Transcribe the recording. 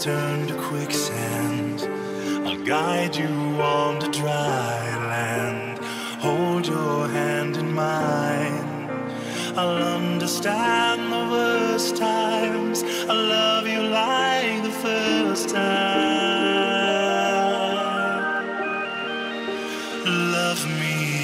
turn to quicksand. I'll guide you on the dry land. Hold your hand in mine. I'll understand the worst times. I love you like the first time. Love me.